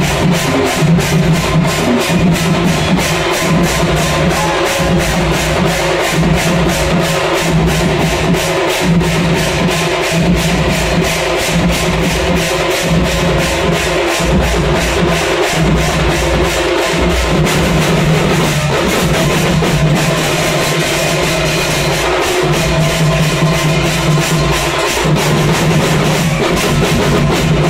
We'll be right.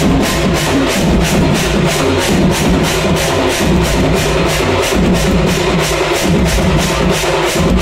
I'm sorry.